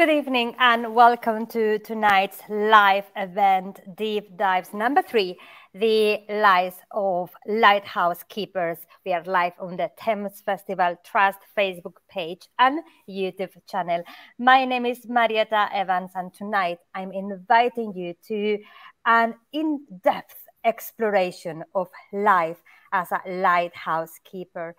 Good evening and welcome to tonight's live event, Deep Dives number three, The Lives of Lighthouse Keepers. We are live on the Thames Festival Trust Facebook page and YouTube channel. My name is Marieta Evans, and tonight I'm inviting you to an in depth exploration of life as a lighthouse keeper.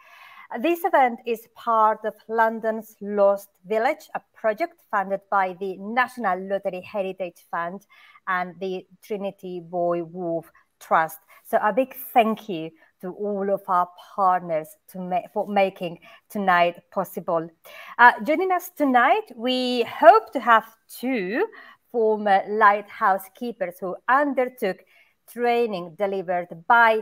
This event is part of London's Lost Village, a project funded by the National Lottery Heritage Fund and the Trinity Buoy Wharf Trust. So a big thank you to all of our partners for making tonight possible. Uh, joining us tonight, we hope to have two former lighthouse keepers who undertook training delivered by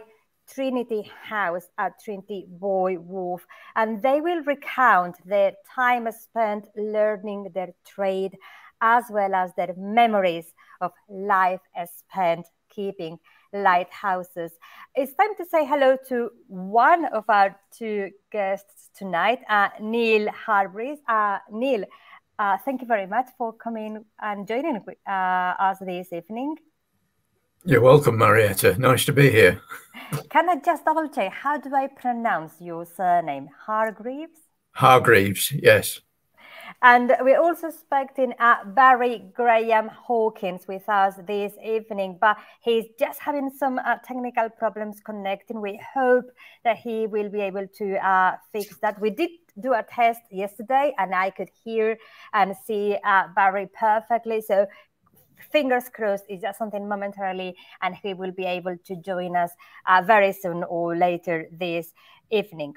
Trinity House at Trinity Buoy Wharf, and they will recount their time spent learning their trade as well as their memories of life spent keeping lighthouses. It's time to say hello to one of our two guests tonight, uh, Neil Hargreaves. Uh, Neil, uh, thank you very much for coming and joining uh, us this evening. You're welcome, Marieta. Nice to be here. Can I just double check? How do I pronounce your surname? Hargreaves? Hargreaves, yes. And we're also expecting uh, Barry Graham Hawkins with us this evening, but he's just having some uh, technical problems connecting. We hope that he will be able to uh, fix that. We did do a test yesterday, and I could hear and see uh, Barry perfectly. So fingers crossed it's just something momentarily and he will be able to join us uh, very soon or later this evening.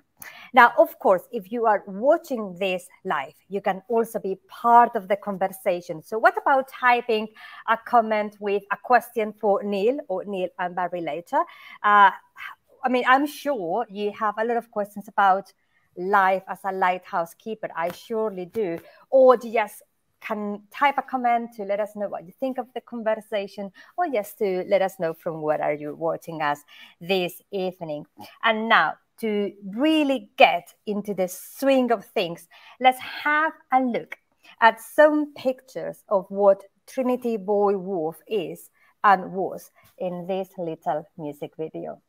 Now of course if you are watching this live you can also be part of the conversation. So what about typing a comment with a question for neil or neil and barry later uh, i mean i'm sure you have a lot of questions about life as a lighthouse keeper. I surely do. Or just can type a comment to let us know what you think of the conversation or just to let us know from where are you watching us this evening. And now to really get into the swing of things, let's have a look at some pictures of what Trinity Buoy Wharf is and was in this little music video.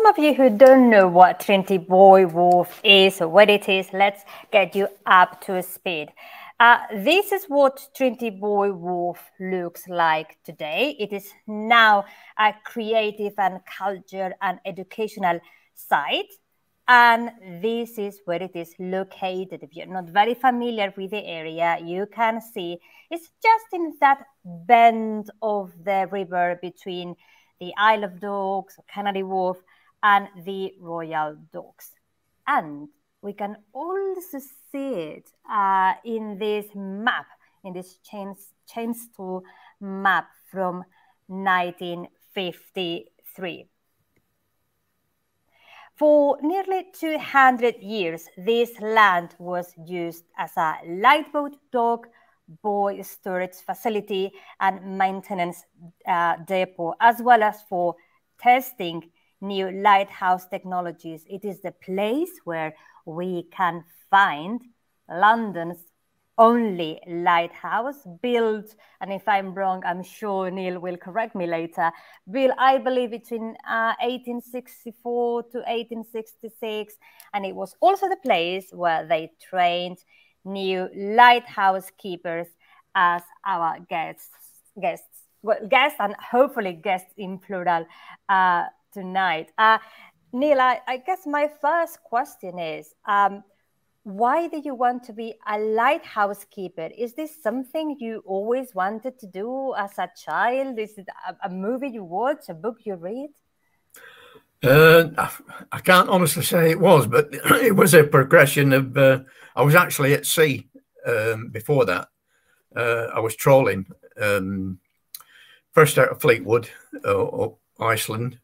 Some of you who don't know what Trinity Buoy Wharf is or what it is, let's get you up to speed. Uh, this is what Trinity Buoy Wharf looks like today. It is now a creative and culture and educational site. And this is where it is located. If you're not very familiar with the area, you can see it's just in that bend of the river between the Isle of Dogs, Canary Wharf, and the Royal Docks. And we can also see it uh, in this map, in this chains tool map from 1953. For nearly 200 years, this land was used as a lightboat dock, buoy storage facility, and maintenance uh, depot, as well as for testing new lighthouse technologies. It is the place where we can find London's only lighthouse built, and if I'm wrong, I'm sure Neil will correct me later, built, I believe, between uh, 1864 to 1866. And it was also the place where they trained new lighthouse keepers as our guests, guests, well, guests, and hopefully guests in plural uh, tonight. Uh, Neil, I, I, guess my first question is um, why do you want to be a lighthouse keeper? Is this something you always wanted to do as a child? Is it a, a movie you watch, a book you read? Uh, I can't honestly say it was, but it was a progression of. Uh, I was actually at sea um, before that. Uh, I was trawling um, first out of Fleetwood, uh, Iceland,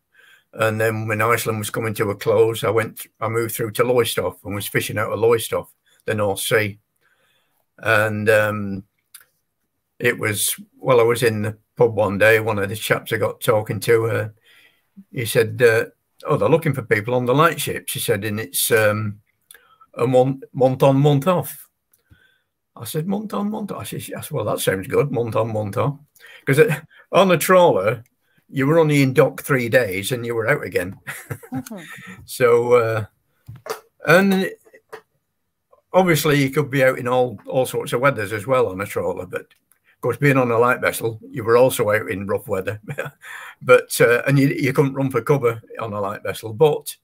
and then when Iceland was coming to a close, I went, I moved through to Lowestoft and was fishing out of Lowestoft, the North Sea. And um, it was, well, I was in the pub one day. One of the chaps I got talking to, uh, he said, uh, Oh, they're looking for people on the lightship. She said, and it's um, a month, month on, month off. I said, month on, month off. I said, well, that sounds good, month on, month off. Because on the trawler, you were only in dock three days and you were out again. Mm-hmm. so, uh, and obviously you could be out in all, all sorts of weathers as well on a trawler, but of course, being on a light vessel, you were also out in rough weather, but, uh, and you, you couldn't run for cover on a light vessel, but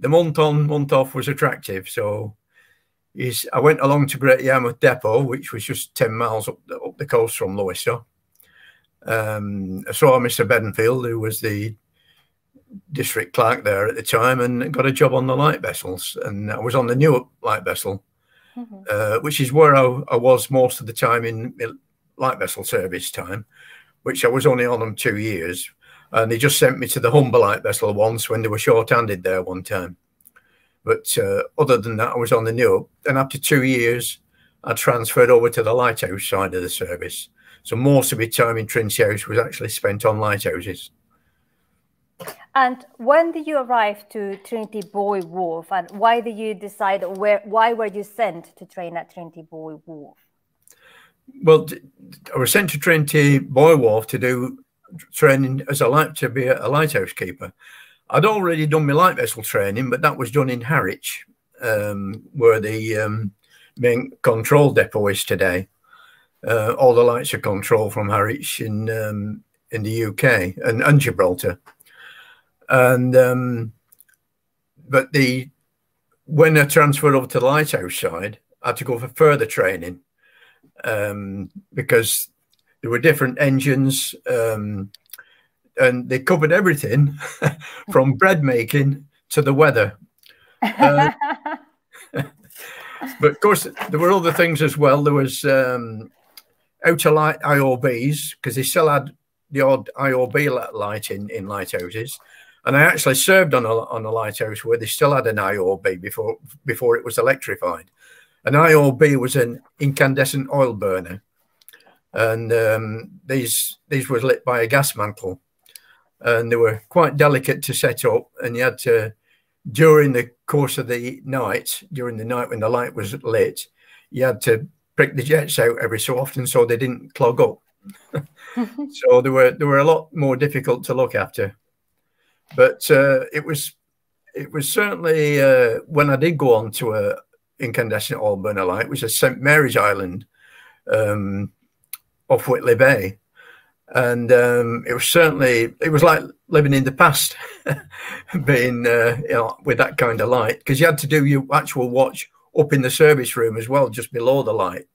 the month on, month off was attractive. So, Is I went along to Great Yarmouth Depot, which was just 10 miles up the, up the coast from Lowestoft um, I saw Mr. Bedingfield, who was the district clerk there at the time, and got a job on the light vessels. And I was on the new light vessel, mm-hmm. uh, which is where I, I, was most of the time in light vessel service time, which I was only on them two years. And they just sent me to the Humber light vessel once when they were short-handed there one time. But uh, other than that, I was on the new. And after two years, I transferred over to the lighthouse side of the service. So most of my time in Trinity House was actually spent on lighthouses. And when did you arrive to Trinity Buoy Wharf, and why did you decide where? Why were you sent to train at Trinity Buoy Wharf? Well, I was sent to Trinity Buoy Wharf to do training as a light to be a, lighthouse keeper. I'd already done my light vessel training, but that was done in Harwich, um, where the um, main control depot is today uh, all the lights are controlled from Harwich in um, in the UK and, and Gibraltar. And um, but the when I transferred over to the lighthouse side, I had to go for further training um, because there were different engines um, and they covered everything from bread making to the weather. Uh, but of course, there were other things as well. There was um, outer light IOBs because they still had the odd IOB light in, in lighthouses. And I actually served on a, on a lighthouse where they still had an IOB before before it was electrified. An IOB was an incandescent oil burner, and um, these these were lit by a gas mantle, and they were quite delicate to set up. And you had to, during the course of the night, during the night when the light was lit, you had to prick the jets out every so often so they didn't clog up. so they were they were a lot more difficult to look after. But uh, it was it was certainly uh, when I did go on to a incandescent oil burner light, which is St Mary's Island um, off Whitley Bay, and um, it was certainly it was like living in the past, being uh, you know with that kind of light because you had to do your actual watch up in the service room as well, just below the light.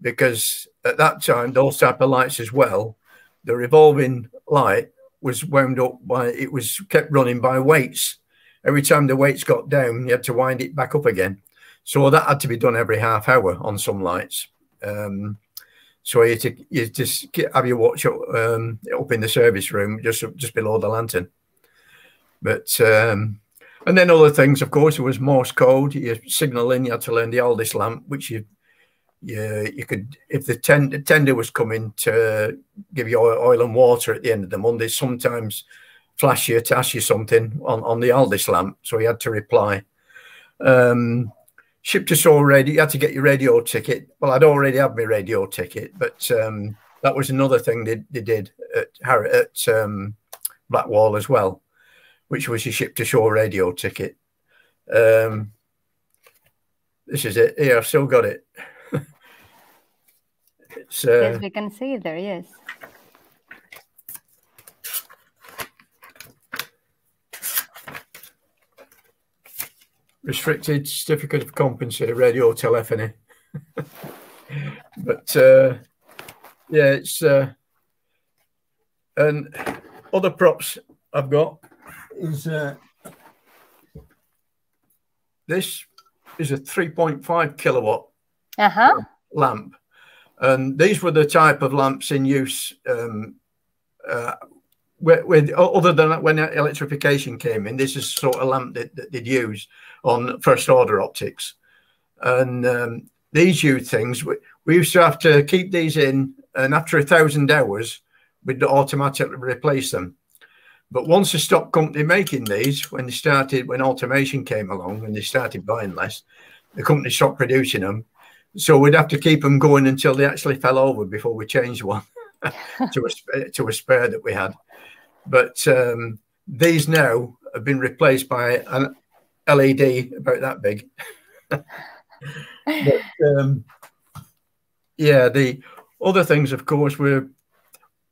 Because at that time, those type of lights as well, the revolving light was wound up by, it was kept running by weights. Every time the weights got down, you had to wind it back up again. So that had to be done every half hour on some lights. Um, so you, to, you just have your watch up, um, up in the service room, just just below the lantern. But um, and then other things, of course, it was Morse code. You signal in, you had to learn the Aldis lamp, which you you, you could, if the, ten, the tender was coming to give you oil and water at the end of the Monday, sometimes flash you to ask you something on, on the Aldis lamp. So you had to reply. Um, ship to shore radio, you had to get your radio ticket. Well, I'd already had my radio ticket, but um, that was another thing they, they did at, at um, Blackwall as well, which was your ship to shore radio ticket. Um, this is it. Here, I've still got it. it's, uh, yes, we can see there. Yes. Restricted certificate of competency, radio telephony. but uh, yeah, it's uh, and other props I've got is uh, this is a 3.5 kilowatt uh-huh. lamp. And these were the type of lamps in use um, uh, with, with, other than when electrification came in. This is sort of lamp that, that they'd use on first order optics. And um, these used things, we, we used to have to keep these in, and after a thousand hours, we'd automatically replace them. But once they stopped company making these, when they started, when automation came along and they started buying less, the company stopped producing them. So we'd have to keep them going until they actually fell over before we changed one to a to a spare that we had. But um, these now have been replaced by an LED about that big. but, um, yeah, the other things, of course, were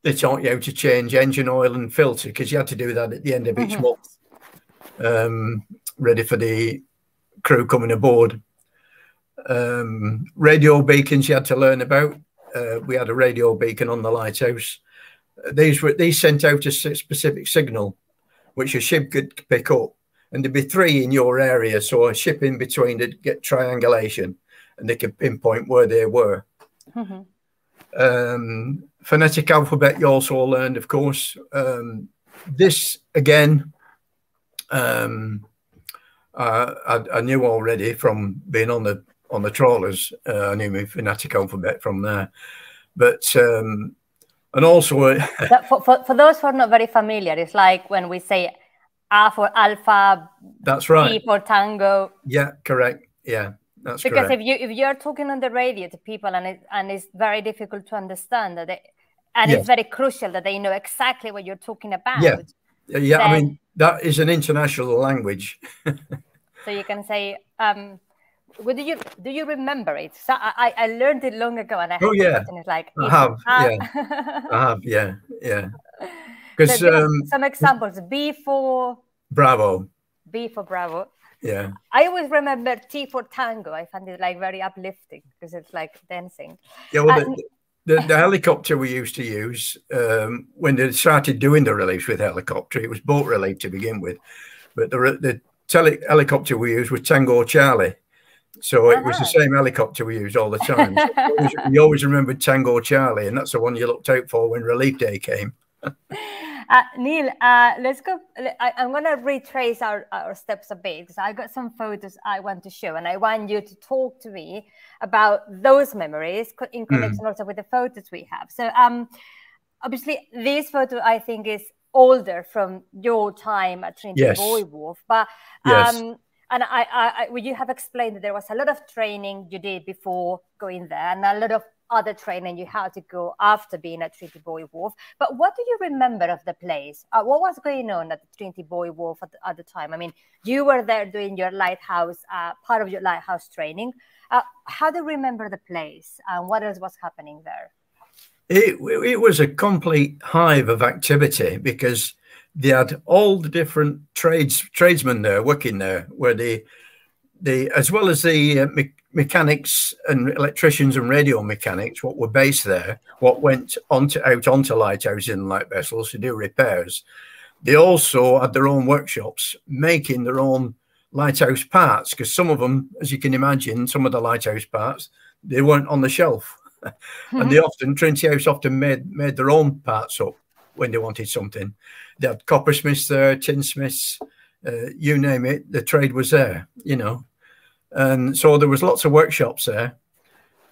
they taught you how to change engine oil and filter because you had to do that at the end of each mm -hmm. month, um, ready for the crew coming aboard. Um, radio beacons you had to learn about. Uh, we had a radio beacon on the lighthouse. These were these sent out a specific signal, which a ship could pick up, and there'd be three in your area, so a ship in between would get triangulation, and they could pinpoint where they were. Mm -hmm. Um, phonetic alphabet you also learned, of course. Um, this again, um, uh, I, I, knew already from being on the on the trawlers. Uh, I knew my phonetic alphabet from there, but um, and also for, for, for those who are not very familiar, it's like when we say A for alpha. That's right. B for tango. Yeah, correct. Yeah. That's because correct. if you if you're talking on the radio to people and it, and it's very difficult to understand that they, and yes. it's very crucial that they know exactly what you're talking about. Yeah, yeah. Then, I mean that is an international language. so you can say, um, do you do you remember it? So I I learned it long ago, and I oh yeah, and it's like I have, yeah, I have, yeah, yeah. Because so um, some examples: B for Bravo, B for Bravo. Yeah. I always remember T for tango. I find it like very uplifting because it's like dancing. Yeah, well, the, the, the, helicopter we used to use um, when they started doing the relief with helicopter, it was boat relief to begin with, but the the tele, helicopter we used was Tango Charlie. So it was the same helicopter we used all the time. So we always remembered Tango Charlie, and that's the one you looked out for when relief day came. Uh, Neil, uh, let's go. I, am going to retrace our, our steps a bit because I got some photos I want to show, and I want you to talk to me about those memories in hmm. connection mm. also with the photos we have. So, um, obviously, this photo I think is older from your time at Trinity yes. Buoy Wharf, but um, yes. and I, I, I, you have explained that there was a lot of training you did before going there, and a lot of other training you had to go after being at Trinity Buoy Wharf. But what do you remember of the place? Uh, what was going on at the Trinity Buoy Wharf at the, at the, time? I mean, you were there doing your lighthouse, uh, part of your lighthouse training. Uh, how do you remember the place and what else was happening there? It, it was a complete hive of activity because they had all the different trades tradesmen there working there, where the they as well as the uh, mechanics and electricians and radio mechanics, what were based there, what went onto out onto lighthouses and light vessels to do repairs. They also had their own workshops making their own lighthouse parts because some of them, as you can imagine, some of the lighthouse parts they weren't on the shelf, and they often Trinity House often made made their own parts up when they wanted something. They had coppersmiths there, tinsmiths, uh, you name it, the trade was there, you know. And so there was lots of workshops there.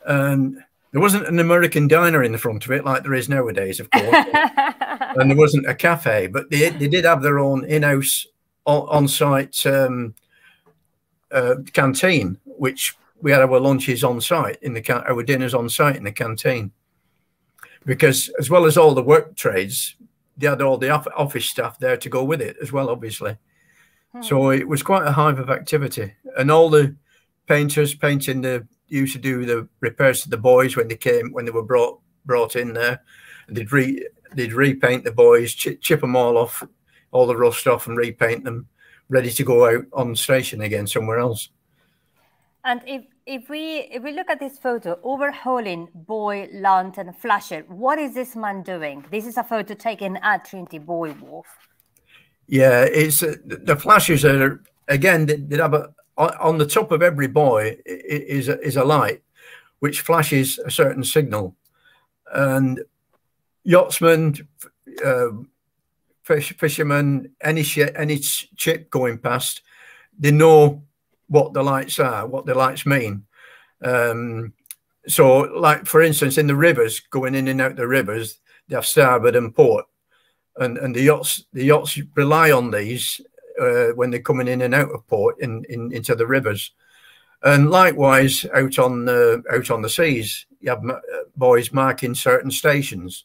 And there wasn't an American diner in the front of it like there is nowadays, of course. and there wasn't a cafe, but they, they did have their own in-house on-site um, uh, canteen, which we had our lunches on site in the our dinners on site in the canteen. Because as well as all the work trades, they had all the office staff there to go with it as well, obviously. Hmm. So it was quite a hive of activity, and all the painters painting the used to do the repairs to the buoys when they came when they were brought brought in there. They'd re they'd repaint the buoys, chip, chip them all off, all the rust off, and repaint them, ready to go out on station again somewhere else. And if if we if we look at this photo, overhauling buoy lantern flasher, what is this man doing? This is a photo taken at Trinity Buoy Wharf. Yeah, it's uh, the flashes are again. They, they have a on the top of every buoy is a, is a light which flashes a certain signal, and yachtsmen, uh, fish, fishermen, any ship, any ship going past, they know what the lights are, what the lights mean. Um, so, like for instance, in the rivers, going in and out the rivers, they have starboard and port, and and the yachts the yachts rely on these uh, when they're coming in and out of port in, in into the rivers, and likewise out on the out on the seas, you have buoys marking certain stations,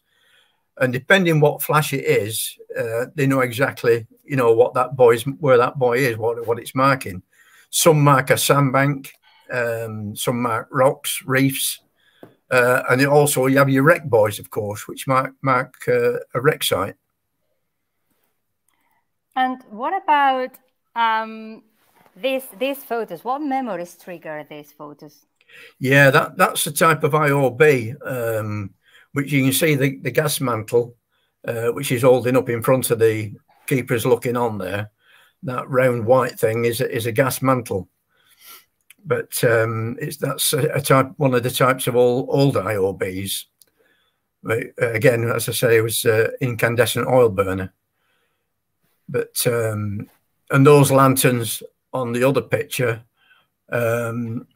and depending what flash it is, uh, they know exactly you know what that buoy's where that buoy is, what what it's marking. Some mark a sandbank, um, some mark rocks, reefs, uh, and also you have your wreck buoys, of course, which mark mark uh, a wreck site. And what about um, these these photos? What memories trigger these photos? Yeah, that that's the type of IOB, um, which you can see the, the gas mantle, uh, which is holding up in front of the keepers looking on there. That round white thing is is a gas mantle, but um, it's that's a, a, type one of the types of all old IOBs. But, uh, again, as I say, it was uh, incandescent oil burner. But um, and those lanterns on the other picture, um,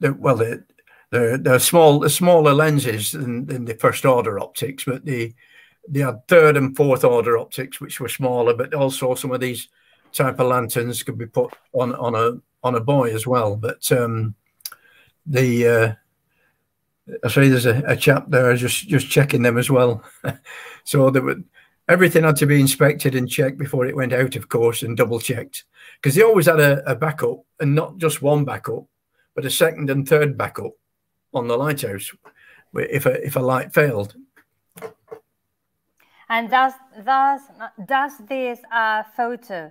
they're, well, they're, they're, small, they're smaller lenses than, than the first order optics, but the they had third and fourth order optics, which were smaller, but also some of these type of lanterns could be put on on a on a buoy as well. But um, the uh, I say there's a, a chap there just just checking them as well. so there were everything had to be inspected and checked before it went out, of course, and double checked because they always had a, a, backup and not just one backup, but a second and third backup on the lighthouse if a if a light failed. And does does does this uh, photo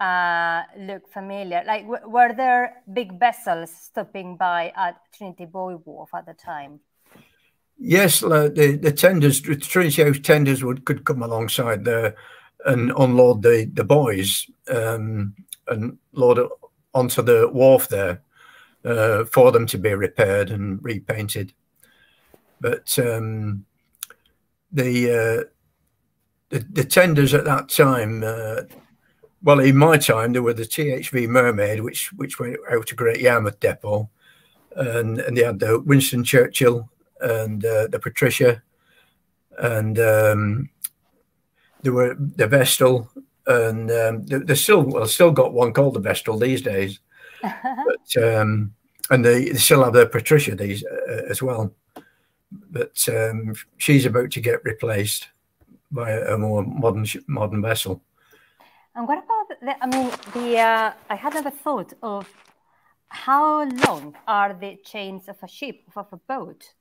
uh, look familiar? Like, were there big vessels stopping by at Trinity Buoy Wharf at the time? Yes, the the tenders, the Trinity House tenders would could come alongside there and unload the the buoys um, and load it onto the wharf there uh, for them to be repaired and repainted. But um, the, uh, the, the tenders at that time, uh, well, in my time, there were the THV Mermaid, which which went out to Great Yarmouth Depot, and and they had the Winston Churchill and uh, the Patricia, and um, there were the Vestal, and um, they, still well still got one called the Vestal these days, but um, and they, they, still have the Patricia these uh, as well, but um, she's about to get replaced by a, a more modern modern vessel. And what about the, I mean the uh, I had never thought of how long are the chains of a ship of a boat?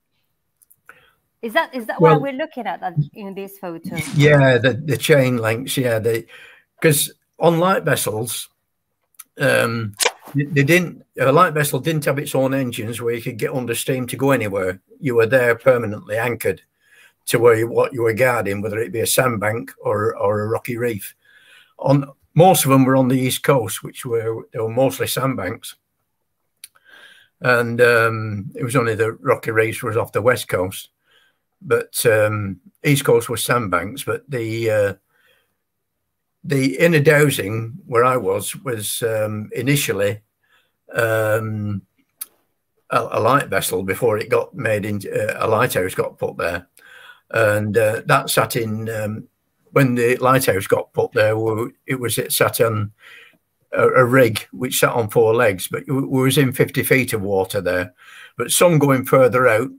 Is that is that well, what we're looking at that in this photo? Yeah, the, the chain links. Yeah, they because on light vessels, um, they didn't. A light vessel didn't have its own engines where you could get under steam to go anywhere. You were there permanently anchored to where you, what you were guarding, whether it be a sandbank or or a rocky reef. On most of them were on the east coast, which were they were mostly sandbanks, and um, it was only the rocky reefs was off the west coast but um, East Coast was sandbanks. But the uh, the inner dowsing where I was was um, initially um, a, a, light vessel before it got made into uh, a lighthouse got put there, and uh, that sat in um, when the lighthouse got put there. It was it sat on a, a, rig which sat on four legs, but we was in fifty feet of water there. But some going further out,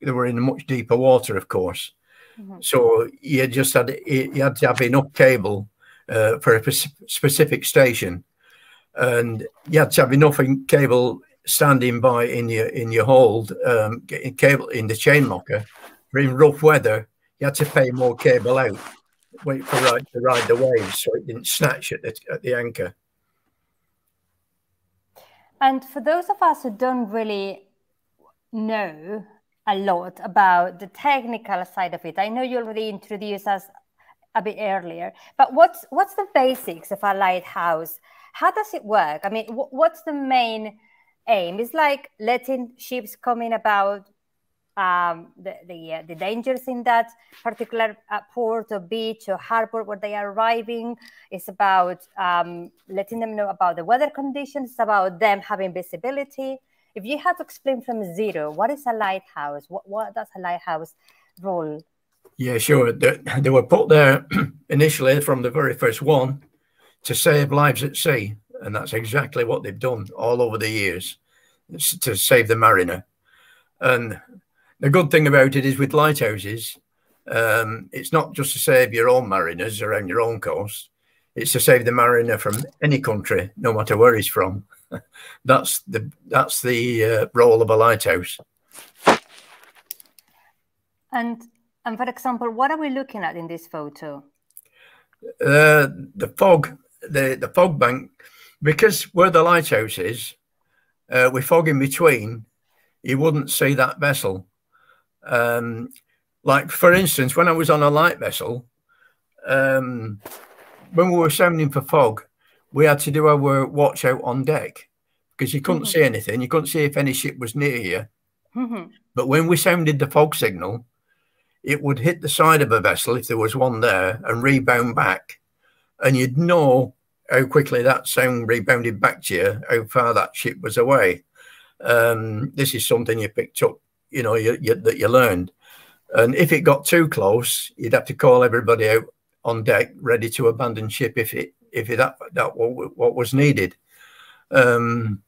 they were in much deeper water, of course. Mm -hmm. So you just had you had to have enough cable uh, for a specific station, and you had to have enough cable standing by in your in your hold, um, getting cable in the chain locker. For in rough weather, you had to pay more cable out, wait for ride to ride the waves, so it didn't snatch at the at the anchor. And for those of us who don't really know a lot about the technical side of it, I know you already introduced us a bit earlier. But what's what's the basics of a lighthouse? How does it work? I mean, what's the main aim? It's like letting ships come in about um, the the, uh, the, dangers in that particular uh, port or beach or harbor where they are arriving. It's about um, letting them know about the weather conditions. It's about them having visibility. If you had to explain from zero, what is a lighthouse? What, what does a lighthouse role yeah, sure. They, they were put there initially from the very first one to save lives at sea. And that's exactly what they've done all over the years to save the mariner. And the good thing about it is with lighthouses, um, it's not just to save your own mariners around your own coast. It's to save the mariner from any country, no matter where he's from. that's the that's the uh, role of a lighthouse. And and for example, what are we looking at in this photo? Uh, the fog, the, the fog bank, because where the lighthouse is, uh, with fog in between, you wouldn't see that vessel. Um, like, for instance, when I was on a light vessel, um, when we were sounding for fog, we had to do our watch out on deck because you couldn't mm -hmm. see anything. You couldn't see if any ship was near you. Mm -hmm. But when we sounded the fog signal, it would hit the side of a vessel if there was one there and rebound back. And you'd know how quickly that sound rebounded back to you, how far that ship was away. Um, this is something you picked up, you know, you, you, that you learned. And if it got too close, you'd have to call everybody out on deck, ready to abandon ship if it if it, that what, what was needed. Um,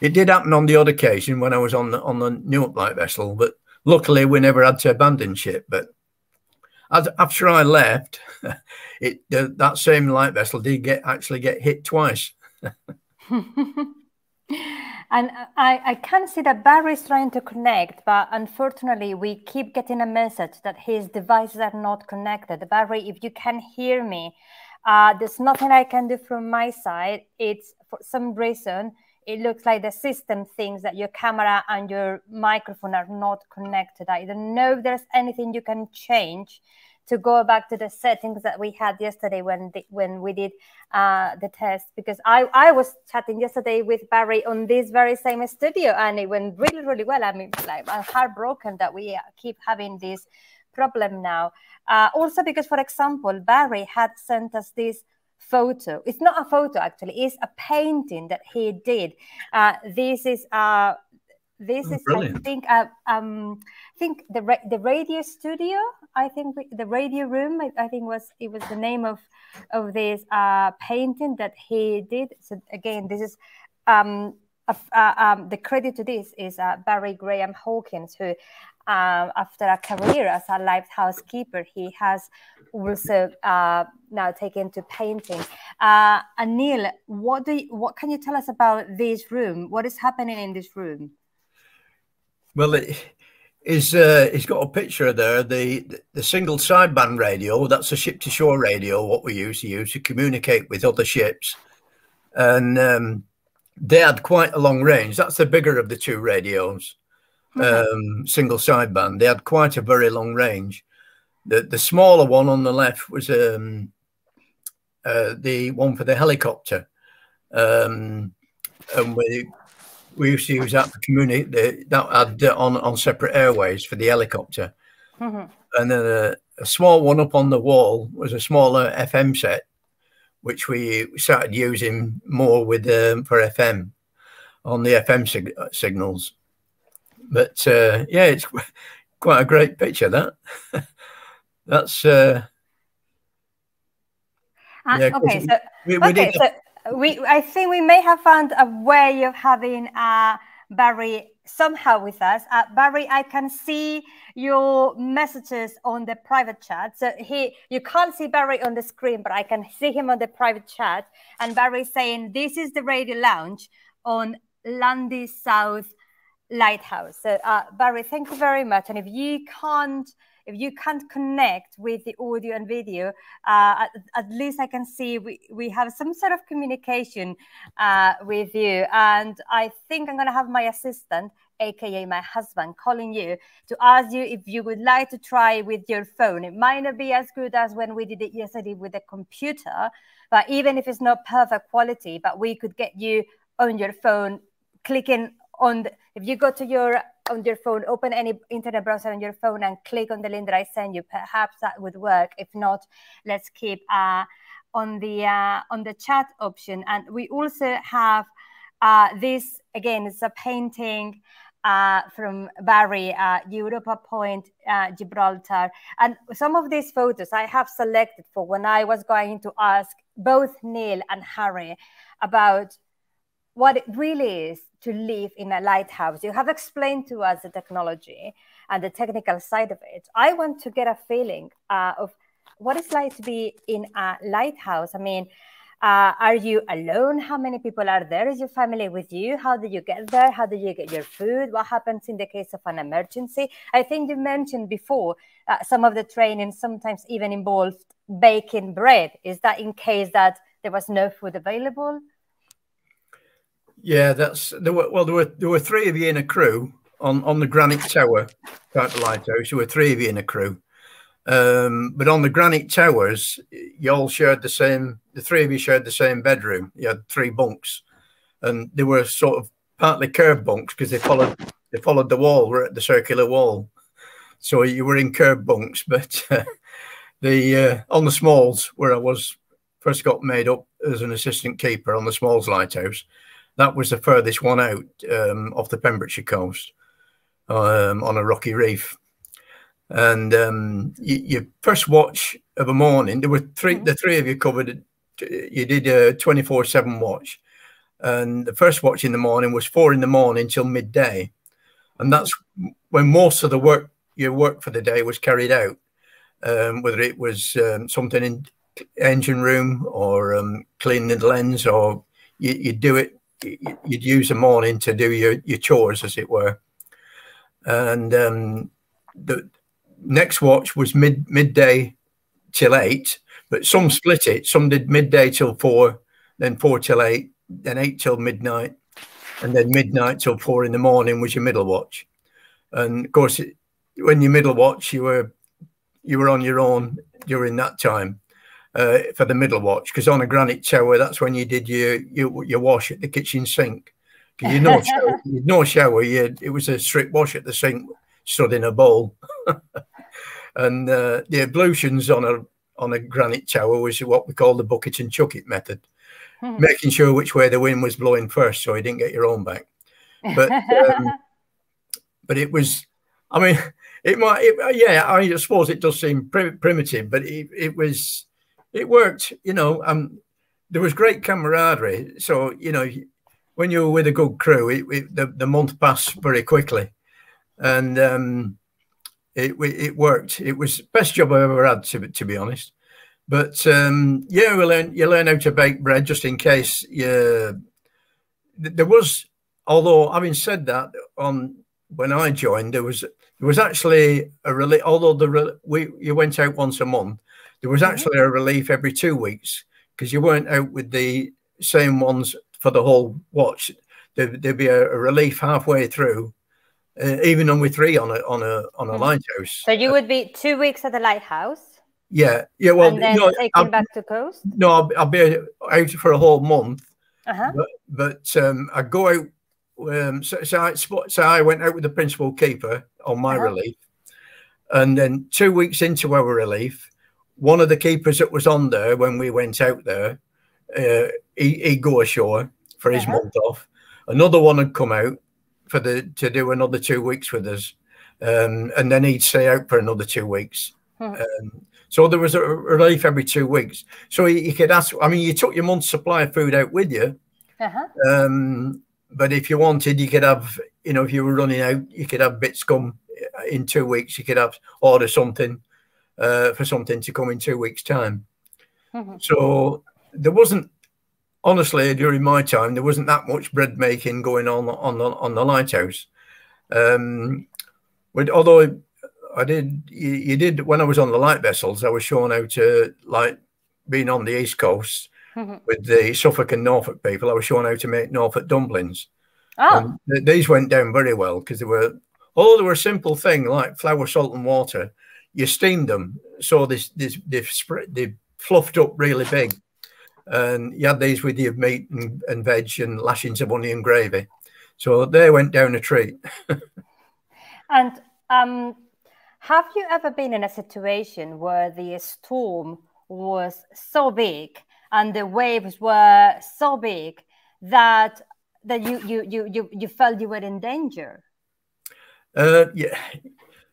it did happen on the odd occasion when I was on the on the Newarp light vessel, but luckily we never had to abandon ship but after i left it that same light vessel did get actually get hit twice and I, I can see that Barry is trying to connect, but unfortunately, we keep getting a message that his devices are not connected. Barry, if you can hear me, uh, there's nothing I can do from my side. It's for some reason it looks like the system thinks that your camera and your microphone are not connected. I don't know if there's anything you can change to go back to the settings that we had yesterday when the, when we did uh, the test because I, I was chatting yesterday with Barry on this very same studio and it went really really well. I mean like I'm heartbroken that we keep having this problem now. Uh, also because for example Barry had sent us this photo. It's not a photo actually. It's a painting that he did. Uh, this is uh, this oh, is brilliant. I think uh, um, I think the ra the radio studio. I think the radio room. I, I, think was it was the name of of this uh, painting that he did. So again, this is. Um, uh, um, the credit to this is uh, Barry Graham Hawkins, who um, after a career as a lighthouse keeper, he has also uh, now taken to painting. Uh, Anil, what do you, what can you tell us about this room? What is happening in this room? Well, it is uh, it's got a picture there. The the single sideband radio. That's a ship to shore radio. What we used to use to communicate with other ships, and um, they had quite a long range. That's the bigger of the two radios um, single sideband. They had quite a very long range. The the smaller one on the left was um, uh, the one for the helicopter, um, and we we used to use that to communicate. that had uh, on on separate airways for the helicopter, mm -hmm. and then a, a, small one up on the wall was a smaller FM set, which we started using more with um, for FM on the FM sig signals. But uh, yeah, it's quite a great picture. That that's uh, uh yeah, okay. So we, we okay, so we I think we may have found a way of having a Barry somehow with us. Uh, Barry, I can see your messages on the private chat. So he, you can't see Barry on the screen, but I can see him on the private chat. And Barry saying, "This is the radio lounge on Lundy South Lighthouse." So uh, Barry, thank you very much. And if you can't if you can't connect with the audio and video, uh, at, at, least I can see we, we have some sort of communication uh, with you. And I think I'm going to have my assistant, aka my husband, calling you to ask you if you would like to try with your phone. It might not be as good as when we did it yesterday with the computer, but even if it's not perfect quality, but we could get you on your phone clicking on the, if you go to your on your phone, open any internet browser on your phone and click on the link that I send you. Perhaps that would work. If not, let's keep uh, on the uh, on the chat option. And we also have uh, this again. It's a painting uh, from Barry, uh, Europa Point, uh, Gibraltar. And some of these photos I have selected for when I was going to ask both Neil and Harry about what it really is to live in a lighthouse. You have explained to us the technology and the technical side of it. I want to get a feeling uh, of what it's like to be in a lighthouse. I mean, uh, are you alone? How many people are there? Is your family with you? How do you get there? How do you get your food? What happens in the case of an emergency? I think you mentioned before uh, some of the training sometimes even involved baking bread. Is that in case that there was no food available? Yeah, that's there were well there were there were three of you in a crew on on the Granite Tower type of lighthouse. There were three of you in a crew, um, but on the Granite Towers, you all shared the same. The three of you shared the same bedroom. You had three bunks, and they were sort of partly curved bunks because they followed they followed the wall, were at the circular wall. So you were in curved bunks, but uh, the uh, on the Smalls where I was first got made up as an assistant keeper on the Smalls Lighthouse that was the furthest one out um, off the Pembrokeshire coast um, on a rocky reef. And um, you, your first watch of a morning, there were 3 mm -hmm. the three of you covered, you did a 24 7 watch. And the first watch in the morning was four in the morning till midday. And that's when most of the work, your work for the day was carried out, um, whether it was um, something in engine room or um, cleaning the lens or you, you do it you'd use the morning to do your, your chores, as it were. And um, the next watch was mid midday till eight, but some split it. Some did midday till four, then four till eight, then eight till midnight, and then midnight till four in the morning was your middle watch. And of course, when you middle watch, you were you were on your own during that time uh, for the middle watch because on a granite tower, that's when you did your your, your wash at the kitchen sink. You know, shower, you no shower. You, it was a strip wash at the sink, stood in a bowl, and uh, the ablutions on a on a granite tower was what we call the bucket and chuck it method, hmm. making sure which way the wind was blowing first, so you didn't get your own back. But um, but it was, I mean, it might, it, yeah, I suppose it does seem primitive, but it, it was it worked. You know, um, there was great camaraderie. So you know, when you were with a good crew, it, it, the the month passed very quickly, and um, it it worked. It was best job I ever had, to to be honest. But um, yeah, we learn you learn how to bake bread just in case you. There was, although having said that, on when I joined, there was there was actually a really although the we you went out once a month there was actually a relief every two weeks because you weren't out with the same ones for the whole watch. There, would be a, a, relief halfway through, uh, even on with three on a on a on a mm -hmm. lighthouse. So you would be two weeks at the lighthouse. Yeah, yeah. Well, and then no, taken I'll, back to coast. No, I'll, I'll, be out for a whole month. Uh -huh. But, but um, I go out. Um, so, so I so I went out with the principal keeper on my uh -huh. relief, and then two weeks into our relief, one of the keepers that was on there when we went out there uh, he, he'd go ashore for his uh-huh. month off. Another one had come out for the to do another two weeks with us, um, and then he'd stay out for another two weeks. Uh-huh. Um, so there was a relief every two weeks. So you, could ask. I mean, you took your month's supply of food out with you, uh-huh. um, but if you wanted, you could have. You know, if you were running out, you could have bits come in two weeks. You could have order something uh, for something to come in two weeks' time. Mm-hmm. So there wasn't, honestly, during my time, there wasn't that much bread making going on on the on the lighthouse. Um, but although I did, you, you, did when I was on the light vessels, I was shown how to like being on the east coast mm-hmm. with the Suffolk and Norfolk people. I was shown how to make Norfolk dumplings. Oh. And these went down very well because they were, although they were a simple thing like flour, salt, and water you steamed them. So this this they've spread they've fluffed up really big. And you had these with your meat and, and veg and lashings of onion gravy. So they went down a treat. And um, have you ever been in a situation where the storm was so big and the waves were so big that that you you you you, you felt you were in danger? Uh, yeah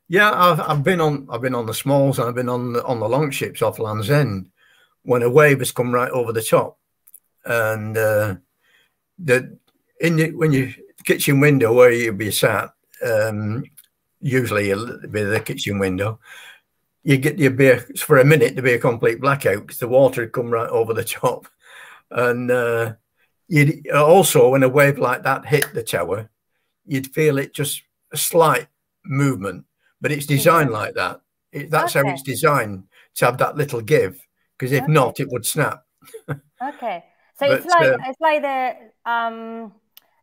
yeah, I've, I've been on I've been on the smalls and I've been on the, on the Longships off Land's End when a wave has come right over the top, and uh, the in the, when you kitchen window where you'd be sat, um, usually bit of the kitchen window, you get your beer for a minute to be a complete blackout because the water had come right over the top, and uh, you also when a wave like that hit the tower, you'd feel it just a slight movement but it's designed like that. It, that's okay. how it's designed to have that little give, because if okay. not, it would snap. okay, so but, it's like uh, it's like the um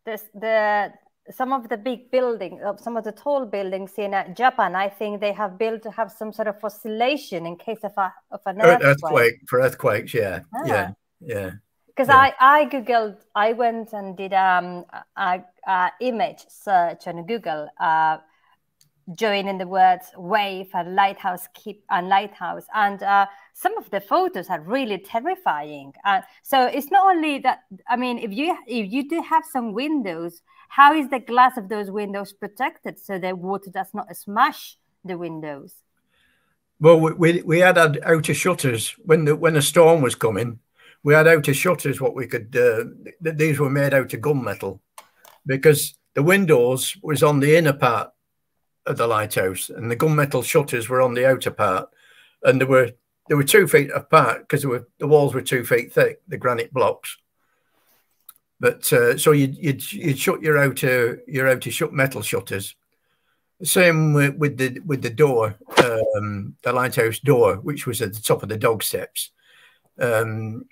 the the some of the big buildings, uh, some of the tall buildings in uh, Japan, I think they have built to have some sort of oscillation in case of a of an earthquake. earthquake for earthquakes. Yeah, ah. yeah, yeah. Because yeah. I I googled, I went and did um a, a image search on Google. Uh, joining the words wave and lighthouse keep and lighthouse. And uh, some of the photos are really terrifying. Uh, so it's not only that i mean if you if you do have some windows how is the glass of those windows protected so the water does not smash the windows? Well we we had outer shutters. When the when a storm was coming we had outer shutters what we could uh, these were made out of gunmetal because the windows was on the inner part of the lighthouse, and the gunmetal shutters were on the outer part, and they were they were two feet apart because the walls were two feet thick, the granite blocks. But uh, so you'd, you'd, you'd shut your outer your outer shut metal shutters. Same with, with the with the door, um, the lighthouse door, which was at the top of the dog steps. Um,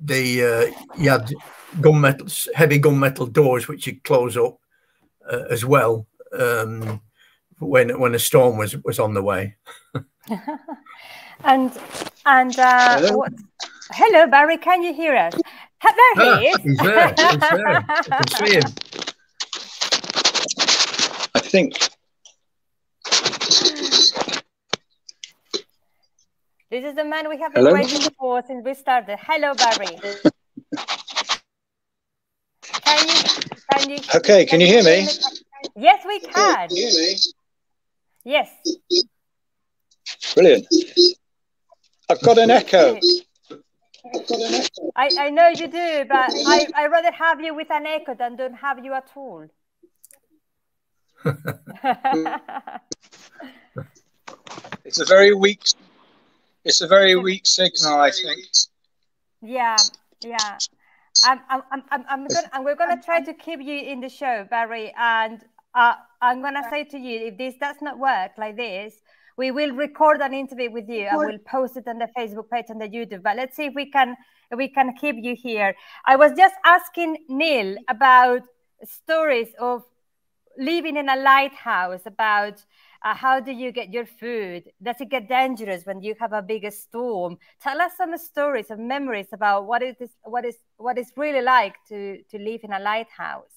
the uh, you had gunmetal, heavy gunmetal doors which you close up uh, as well. Um, when when a storm was was on the way. and and uh, hello? What, hello, Barry. Can you hear us? There ah, he is. He's there. He's there. I can see him. I think. This is the man we have been hello? waiting for since we started. Hello, Barry. can you? Can you? Okay. Can, can you hear me? Yes, we can. Can you hear me? Yes. Brilliant. I've got an echo. I, I know you do, but I, I rather have you with an echo than don't have you at all. it's a very weak it's a very weak signal, I think. Yeah, yeah. I'm, I'm, I'm, I'm gonna, and we're going to try to keep you in the show, Barry. And uh, I'm going to say to you, if this does not work like this, we will record an interview with you and we'll post it on the Facebook page and the YouTube. But let's see if we can if we can keep you here. I was just asking Neil about stories of living in a lighthouse, about uh, how do you get your food? Does it get dangerous when you have a bigger storm? Tell us some stories of memories about what is this, what is what is really like to to live in a lighthouse.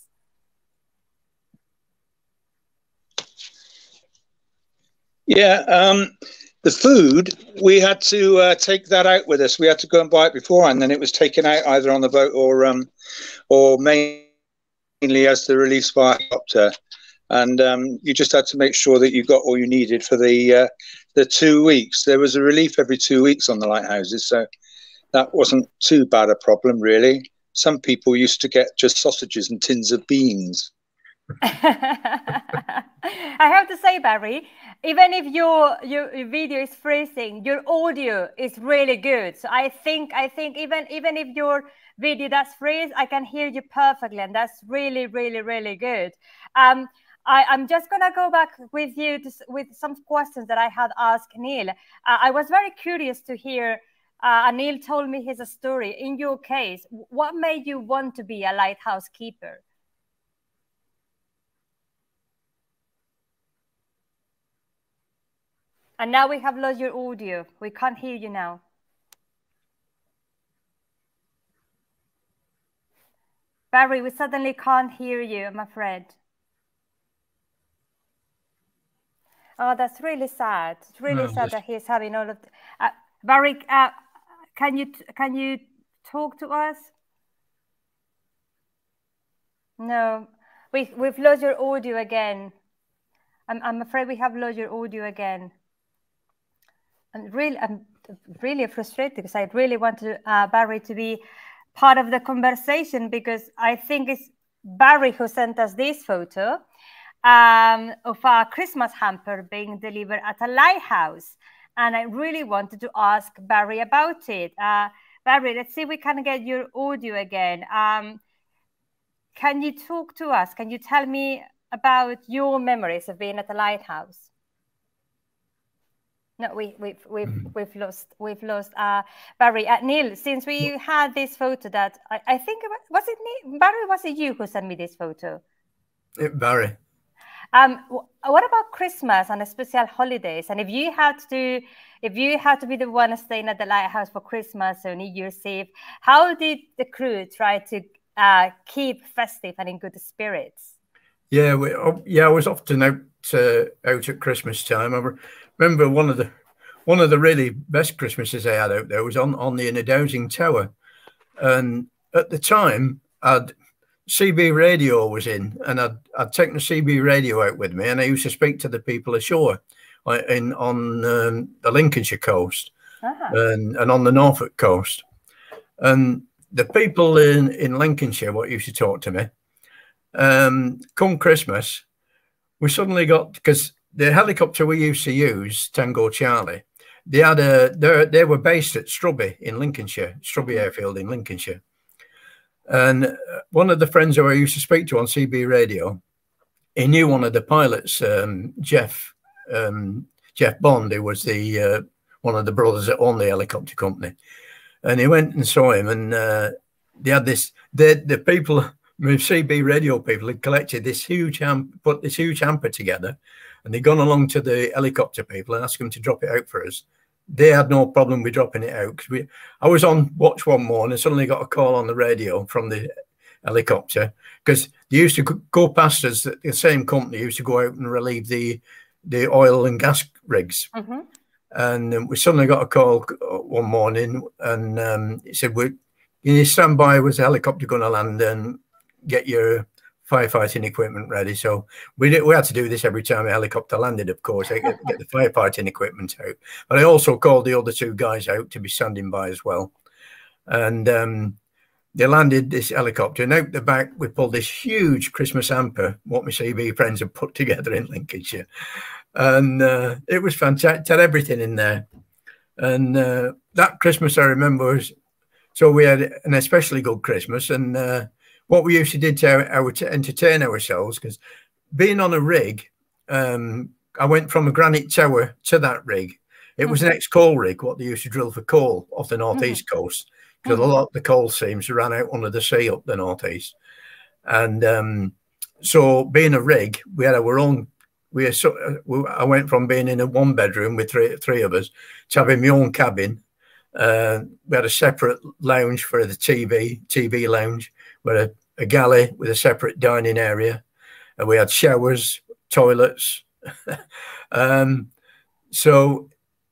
Yeah, um, the food we had to uh, take that out with us. We had to go and buy it before, and then it was taken out either on the boat or um, or mainly as the relief spy helicopter. And um, you just had to make sure that you got all you needed for the uh, the two weeks. There was a relief every two weeks on the lighthouses, so that wasn't too bad a problem, really. Some people used to get just sausages and tins of beans. I have to say, Barry, even if your, your, your video is freezing, your audio is really good. So I think I think even even if your video does freeze, I can hear you perfectly, and that's really really really good. Um, I, I'm just going to go back with you to, with some questions that I had asked Neil. Uh, I was very curious to hear. Uh, Neil told me his story. In your case, what made you want to be a lighthouse keeper? And now we have lost your audio. We can't hear you now. Barry, we suddenly can't hear you, I'm afraid. Oh, that's really sad. It's really no, sad just... that he's having all of. The... Uh, Barry, uh, can you can you talk to us? No, we we've lost your audio again. I'm I'm afraid we have lost your audio again. I'm really I'm really frustrated because I really want to, uh, Barry to be part of the conversation because I think it's Barry who sent us this photo um, of a Christmas hamper being delivered at a lighthouse. And I really wanted to ask Barry about it. Uh, Barry, let's see if we can get your audio again. Um, can you talk to us? Can you tell me about your memories of being at the lighthouse? No, we, we've we've mm. we've lost we've lost uh, Barry. Uh, Neil, since we had this photo that I, I think was it Neil? Barry was it you who sent me this photo? It, Barry. Um, what about Christmas and special holidays? And if you had to, if you had to be the one staying at the lighthouse for Christmas or New Year's Eve, how did the crew try to uh, keep festive and in good spirits? Yeah, we, oh, yeah, I was often out uh, out at Christmas time. I remember one of the one of the really best Christmases I had out there was on on the Inner Tower, and at the time I'd CB radio was in, and I'd, I'd taken the CB radio out with me, and I used to speak to the people ashore in on um, the Lincolnshire coast uh-huh. and, and on the Norfolk coast. And the people in, in Lincolnshire, what used to talk to me, um, come Christmas, we suddenly got because the helicopter we used to use, Tango Charlie, they had a they they were based at Strubby in Lincolnshire, Strubby mm-hmm. Airfield in Lincolnshire. And uh, one of the friends who I used to speak to on CB radio, he knew one of the pilots, um, Jeff um, Jeff Bond, who was the uh, one of the brothers that owned the helicopter company. And he went and saw him, and uh, they had this. The the people, CB radio people, had collected this huge ham, put this huge hamper together, and they'd gone along to the helicopter people and asked them to drop it out for us they had no problem with dropping it out because we I was on watch one morning and suddenly got a call on the radio from the helicopter because they used to go past us the same company used to go out and relieve the the oil and gas rigs mm-hmm. and um, we suddenly got a call one morning and um, he said we you need to stand by was the helicopter going to land and get your firefighting equipment ready. So we did, we had to do this every time a helicopter landed, of course, get, get the firefighting equipment out. But I also called the other two guys out to be standing by as well. And um, they landed this helicopter, and out the back we pulled this huge Christmas hamper, what my CB friends had put together in Lincolnshire, and uh, it was fantastic. Had everything in there, and uh, that Christmas I remember was so we had an especially good Christmas, and uh, what we used to do to, our, to entertain ourselves, because being on a rig, um, I went from a granite tower to that rig. It was mm-hmm. an ex-coal rig, what they used to drill for coal off the northeast mm-hmm. coast, because mm-hmm. a lot of the coal seams ran out under the sea up the northeast. And um, so, being a rig, we had our own. We, so, I went from being in a one bedroom with three three of us to having my own cabin. Uh, we had a separate lounge for the TV, TV lounge a, a galley with a separate dining area. And we had showers, toilets. um, so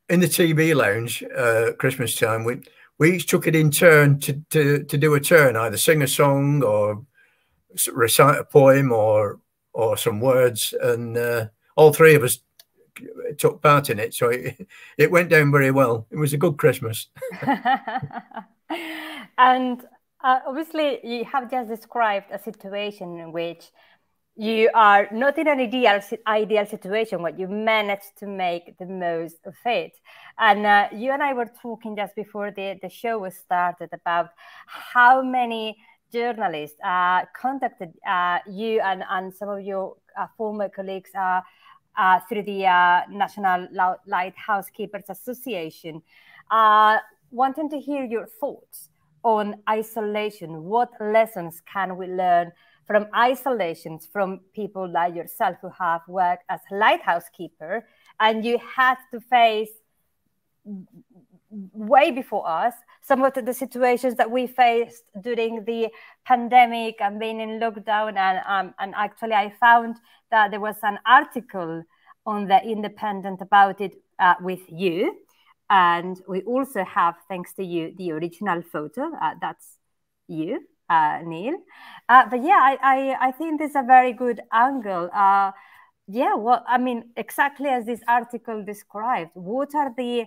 in the TV lounge, uh, Christmas time, we we each took it in turn to to to do a turn, either sing a song or recite a poem or or some words, and uh, all three of us took part in it. So it, it went down very well. It was a good Christmas. and uh, obviously, you have just described a situation in which you are not in an ideal ideal situation but you managed to make the most of it. And uh, you and i were talking just before the, the show was started about how many journalists uh, contacted uh, you and, and some of your uh, former colleagues uh, uh, through the national lighthouse keepers association. Wanting to hear your thoughts on isolation. What lessons can we learn from isolations from people like yourself who have worked as a lighthouse keeper and you had to face way before us some of the situations that we faced during the pandemic and being in lockdown? And um, and actually i found that there was an article on the independent about it uh, with you and we also have thanks to you the original photo uh, that's you uh, Neil. Uh, but yeah, I, I, I think this is a very good angle. Uh, yeah, well, I mean, exactly as this article described, what are the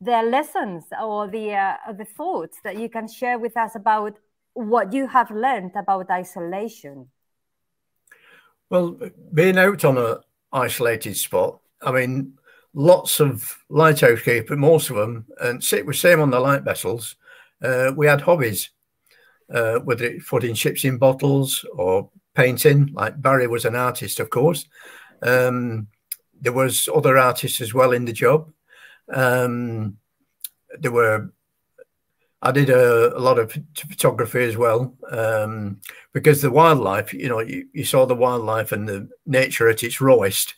the lessons or the uh, the thoughts that you can share with us about what you have learned about isolation? Well, being out on a isolated spot, I mean, lots of lighthouse keepers, most of them, and sit with same on the light vessels. Uh, we had hobbies uh, whether it's putting ships in bottles or painting. Like Barry was an artist, of course. Um, there was other artists as well in the job. Um, there were. I did a, a, lot of photography as well um, because the wildlife, you know, you, you, saw the wildlife and the nature at its rawest.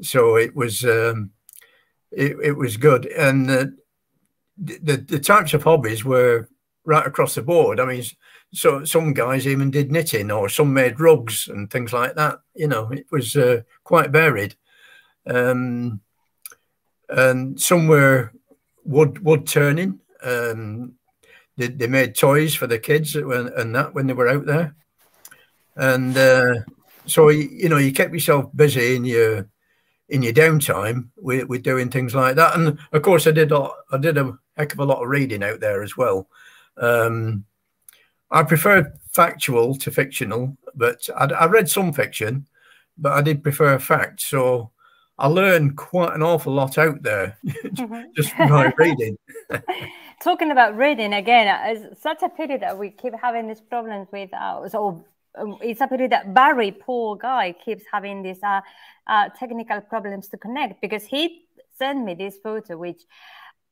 So it was um, it, it was good, and the, the the types of hobbies were right across the board. I mean, so some guys even did knitting, or some made rugs and things like that. You know, it was uh, quite varied. Um, and some were wood wood turning. Um, they, they made toys for the kids when, and that when they were out there. And uh, so you know, you kept yourself busy in your in your downtime with, with doing things like that. And of course, I did a, I did a heck of a lot of reading out there as well. Um, I prefer factual to fictional, but I, I, read some fiction, but I did prefer fact. So I learned quite an awful lot out there just by reading. Talking about reading again, it's such a pity that we keep having these problems with uh, so um, it's a pity that Barry, poor guy, keeps having these uh, uh, technical problems to connect because he sent me this photo, which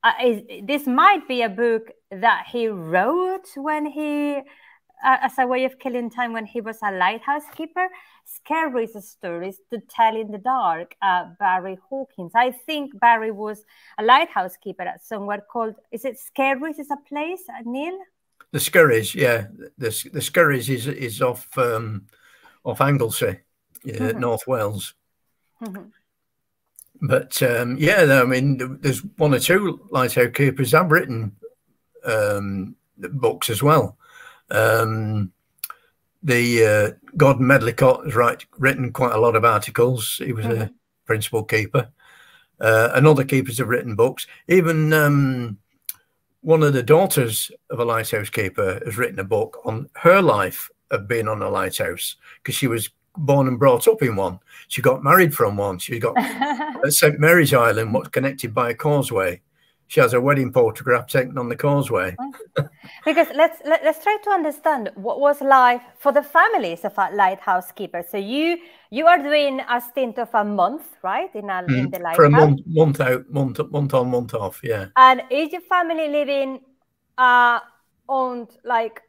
uh, is, this might be a book that he wrote when he uh, as a way of killing time when he was a lighthouse keeper. Scary stories to tell in the dark uh, barry hawkins. I think barry was a lighthouse keeper at somewhere called is it skerries is a place uh, neil? The Skerries, yeah. The, the Skerries is is off um off anglesey yeah, mm -hmm. north wales mm -hmm but um, yeah, I mean, there's one or two lighthouse keepers have written um, books as well. Um, the uh, Gordon Medlicott has write, written quite a lot of articles. He was mm -hmm. a mm-hmm. principal keeper. Uh, and other keepers have written books. Even um, one of the daughters of a lighthouse keeper has written a book on her life of being on a lighthouse because she was born and brought up in one. She got married from one. She got at St Mary's Island, what's connected by a causeway. She has a wedding photograph taken on the causeway. because let's let, us let us try to understand what was life for the families of a lighthouse keeper. So you you are doing a stint of a month, right? In, a, mm, in the lighthouse for a month, month out, month month on, month off. Yeah. And is your family living uh on like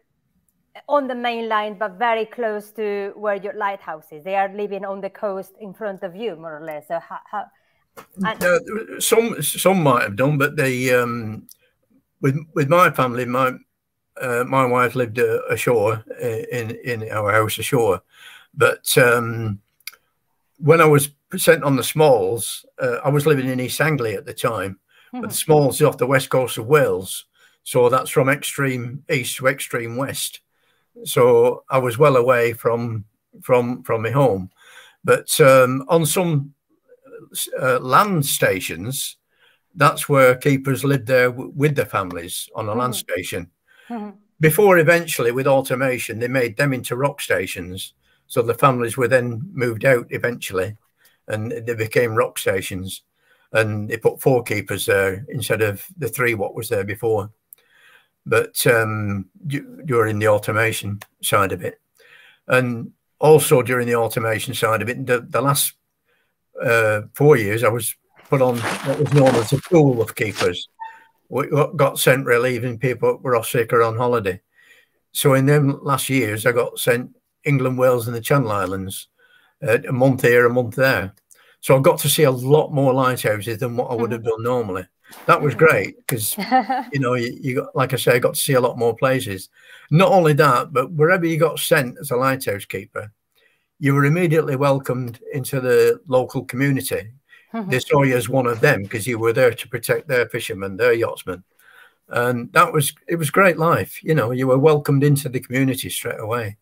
on the main line, but very close to where your lighthouse is. They are living on the coast in front of you, more or less. So how, how and... uh, some some might have done, but they um, with with my family, my uh, my wife lived ashore uh, in in our house ashore, but um, when I was sent on the Smalls, uh, I was living in East Anglia at the time, mm-hmm. but the Smalls is off the west coast of Wales. So that's from extreme east to extreme west. So I was well away from from from my home. But um, on some uh, land stations, that's where keepers lived there with their families on a mm-hmm. land station. Mm-hmm. Before eventually, with automation, they made them into rock stations. So the families were then moved out eventually, and they became rock stations. And they put four keepers there instead of the three what was there before. But um, during the automation side of it, and also during the automation side of it, the, the last uh, four years, I was put on what was known as a pool of keepers. We got sent relieving people were off sick or on holiday. So in them last years, I got sent England, Wales, and the Channel Islands, uh, a month here, a month there. So I got to see a lot more lighthouses than what I would have done normally. That was great because you know you, you, got, like I say, I got to see a lot more places. Not only that, but wherever you got sent as a lighthouse keeper, you were immediately welcomed into the local community Mm-hmm. they saw you as one of them because you were there to protect their fishermen, their yachtsmen. And that was, it was great life. You know, you were welcomed into the community straight away.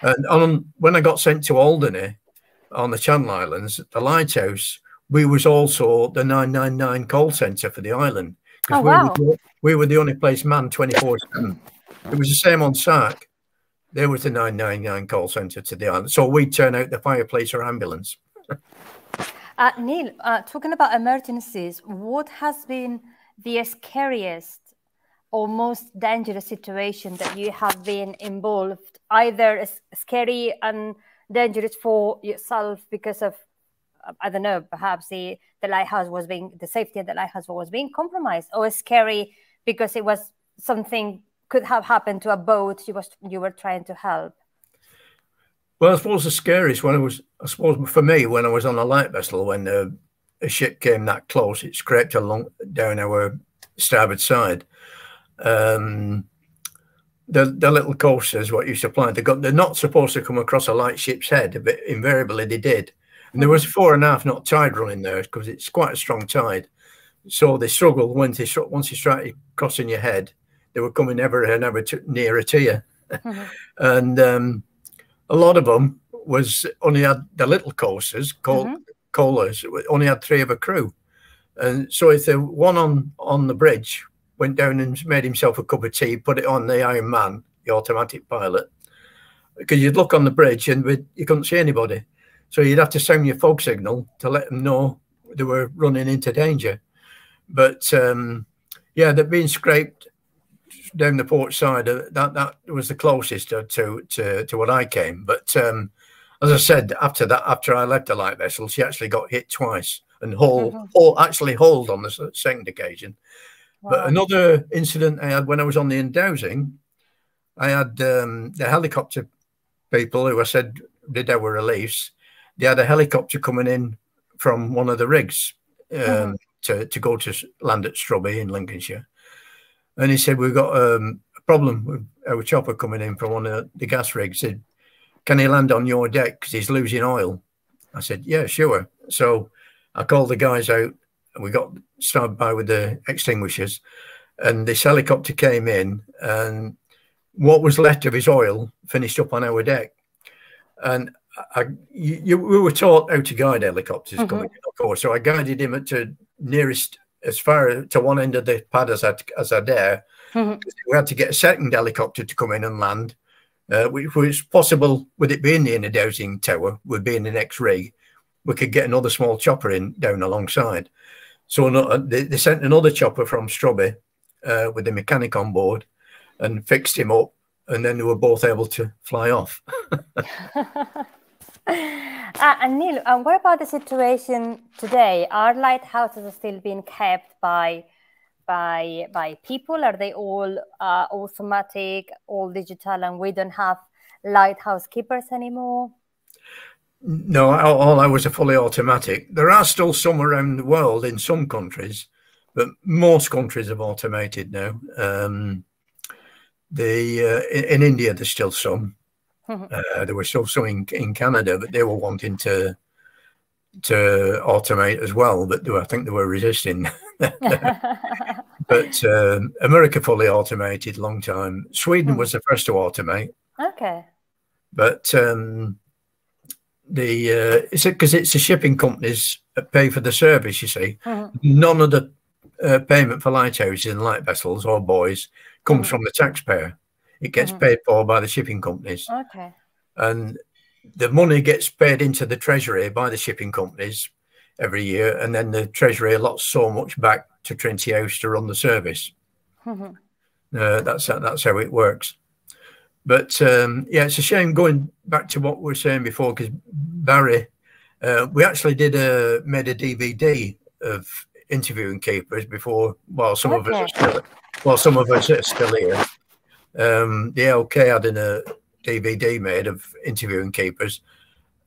And on, when I got sent to Alderney on the Channel Islands, the lighthouse, we was also the 999 call centre for the island. Oh, we, wow. were, we were the only place manned 24 7. It was the same on Sark. There was the 999 call centre to the island. So we'd turn out the fireplace or ambulance. Uh, Neil, uh, talking about emergencies, what has been the scariest or most dangerous situation that you have been involved, either scary and dangerous for yourself because of, I don't know, perhaps the, the lighthouse was being, the safety of the lighthouse was being compromised, or scary because it was something could have happened to a boat you was you were trying to help? Well, I suppose the scariest I was, I suppose for me, when I was on a light vessel, when uh, a ship came that close, it scraped along down our starboard side. Um, the the little coasters, what you supply, they got they're not supposed to come across a light ship's head, but invariably they did. And there was four and a half knot tide running there because it's quite a strong tide. So they struggled when they once you started crossing your head, they were coming ever and ever to, nearer to you. Mm -hmm. and um, a lot of them was only had the little coasters called mm -hmm. only had three of a crew and so if the one on on the bridge went down and made himself a cup of tea put it on the iron man the automatic pilot because you'd look on the bridge and you couldn't see anybody so you'd have to sound your fog signal to let them know they were running into danger but um, yeah they're being scraped down the port side. Uh, that that was the closest to to to, what I came. But um, as I said, after that, after I left the light vessel, she actually got hit twice and hold, mm -hmm. actually hold on the second occasion. Wow. But another incident I had when I was on the Inner Dowsing, I had um, the helicopter people who I said did our reliefs. They had a helicopter coming in from one of the rigs um, mm -hmm. to, to go to land at Strubby in Lincolnshire. And he said, We've got um, a problem with our chopper coming in from one of the gas rigs. He said, Can he land on your deck because he's losing oil? I said, Yeah, sure. So I called the guys out and we got started by with the extinguishers. And this helicopter came in and what was left of his oil finished up on our deck. And I, you, we were taught how to guide helicopters mm -hmm. coming in, of course. So I guided him to nearest as far to one end of the pad as I, as I dare. Mm-hmm. We had to get a second helicopter to come in and land, uh, which was possible with it being the inner dowsing tower, with being in the next rig. We could get another small chopper in down alongside. So uh, they, they sent another chopper from Strubby uh, with the mechanic on board and fixed him up, and then they were both able to fly off. Uh, and Neil, um, what about the situation today? Are lighthouses still being kept by by by people? Are they all uh, automatic, all digital, and we don't have lighthouse keepers anymore? No, all, all ours are fully automatic. There are still some around the world in some countries, but most countries have automated now. Um, the uh, in, in India, there's still some. Mm-hmm. Uh, there were still some in, in, Canada, but they were wanting to to automate as well, but I think they were resisting. but um, America fully automated long time. Sweden mm. was the first to automate. Okay. But um, the uh, it's because it's the shipping companies that pay for the service. You see, mm. none of the uh, payment for lighthouses and light vessels or buoys comes mm. from the taxpayer. It gets mm. paid for by the shipping companies. Okay. And the money gets paid into the treasury by the shipping companies every year, and then the treasury allots so much back to Trinity House to run the service. Mm-hmm. Uh, that's that's how it works. But um, yeah, it's a shame going back to what we were saying before because Barry, uh, we actually did a made a DVD of interviewing keepers before. While some okay. of us are still, while some of us are still here, um, the LK had in a DVD made of interviewing keepers,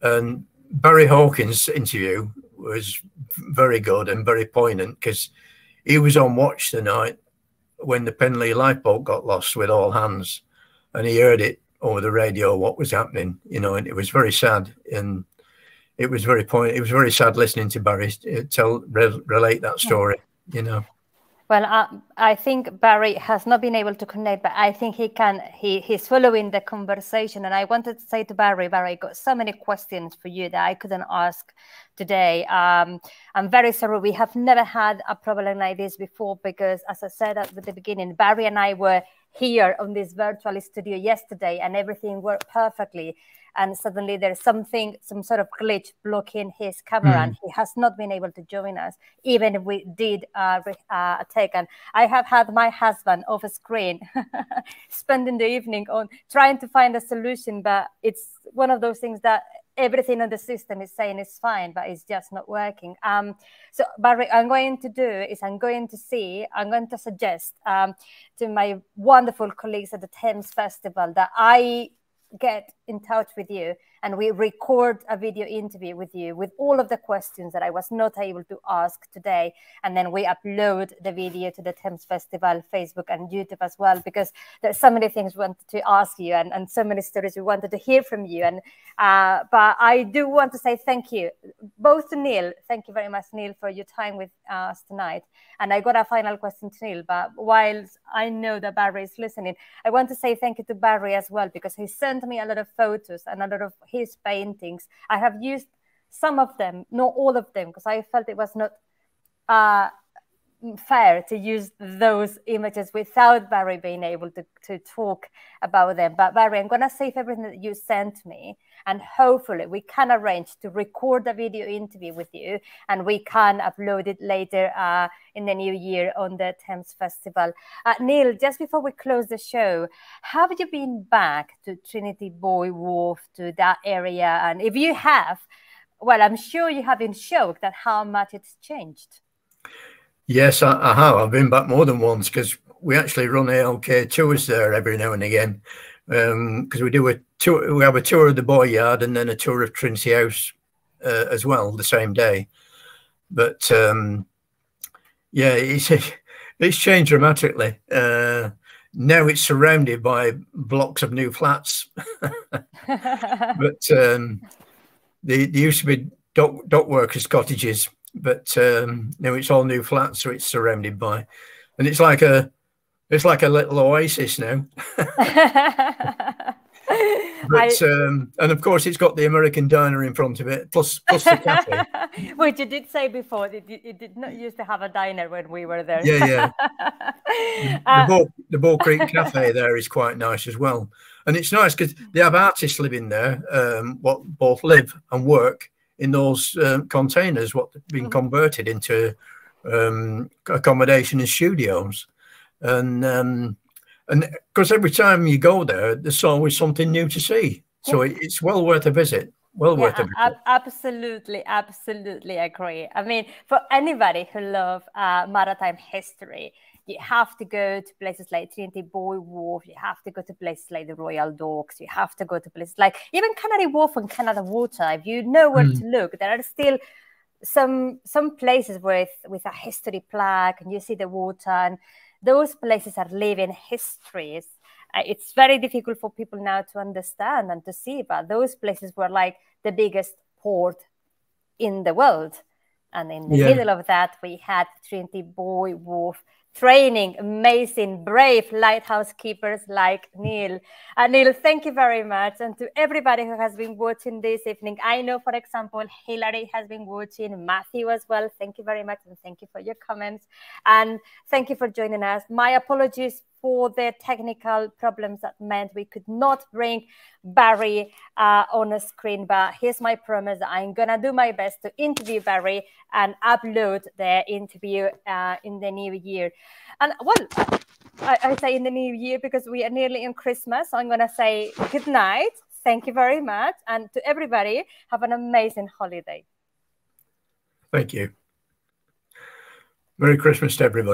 and Barry Hawkins' interview was very good and very poignant because he was on watch the night when the Penlee lifeboat got lost with all hands, and he heard it over the radio what was happening, you know, and it was very sad and it was very point. It was very sad listening to Barry tell re relate that story, you know. Well, uh, I think Barry has not been able to connect, but I think he can. He he's following the conversation, and I wanted to say to Barry, Barry, I got so many questions for you that I couldn't ask today. Um, I'm very sorry. We have never had a problem like this before because, as I said at the beginning, Barry and I were here on this virtual studio yesterday, and everything worked perfectly and suddenly there's something, some sort of glitch blocking his camera, mm. and he has not been able to join us, even if we did uh, uh, take. And I have had my husband off screen, spending the evening on trying to find a solution, but it's one of those things that everything on the system is saying is fine, but it's just not working. Um, so, Barry, I'm going to do is I'm going to see, I'm going to suggest um, to my wonderful colleagues at the Thames Festival that I get in touch with you and we record a video interview with you with all of the questions that I was not able to ask today. And then we upload the video to the Thames Festival Facebook and YouTube as well, because there's so many things we wanted to ask you and, and so many stories we wanted to hear from you. And uh, but I do want to say thank you both to Neil. Thank you very much, Neil, for your time with us tonight. And I got a final question to Neil, but whilst I know that Barry is listening, I want to say thank you to Barry as well, because he sent me a lot of photos and a lot of his paintings. I have used some of them, not all of them, because I felt it was not uh, fair to use those images without Barry being able to, to talk about them. But Barry, I'm going to save everything that you sent me, and hopefully we can arrange to record a video interview with you, and we can upload it later uh, in the new year on the Thames Festival. Uh, Neil, just before we close the show, have you been back to Trinity Buoy Wharf, to that area? And if you have, well, I'm sure you have been shocked at how much it's changed. Yes, I, I have. I've been back more than once because we actually run ALK tours there every now and again. Because um, we do a tour, we have a tour of the buoy yard and then a tour of Trinity House uh, as well the same day. But um, yeah, it's it's changed dramatically. Uh, now it's surrounded by blocks of new flats. but um, there, there used to be dock, dock workers' cottages but um, you know it's all new flats, so it's surrounded by, and it's like a, it's like a little oasis now. but I, um, and of course it's got the American diner in front of it, plus plus the cafe. Which you did say before, it, it, did not used to have a diner when we were there. Yeah, yeah. the, uh, Bull, the Bow Creek Cafe there is quite nice as well, and it's nice because they have artists living there, um, what both live and work in those uh, containers, what been mm-hmm. converted into um, accommodation and studios, and um, and because every time you go there, there's always something new to see. So yeah. it's well worth a visit. Well yeah, worth a visit. Absolutely, absolutely agree. I mean, for anybody who love uh, maritime history, you have to go to places like Trinity Buoy Wharf, you have to go to places like the Royal Docks, you have to go to places like even Canary Wharf and Canada Water. If you know where mm. to look, there are still some some places with with a history plaque and you see the water and those places are living histories uh, it's very difficult for people now to understand and to see but those places were like the biggest port in the world. And in the yeah. middle of that, we had Trinity Buoy Wharf training amazing, brave lighthouse keepers like Neil. Uh, Neil, thank you very much. And to everybody who has been watching this evening, I know, for example, Hilary has been watching, Matthew as well. Thank you very much. And thank you for your comments. And thank you for joining us. My apologies for the technical problems that meant we could not bring Barry uh, on a screen. But here's my promise I'm going to do my best to interview Barry and upload the interview uh, in the new year. And well, I, I, say in the new year because we are nearly in Christmas. So I'm going to say good night. Thank you very much. And to everybody, have an amazing holiday. Thank you. Merry Christmas to everybody.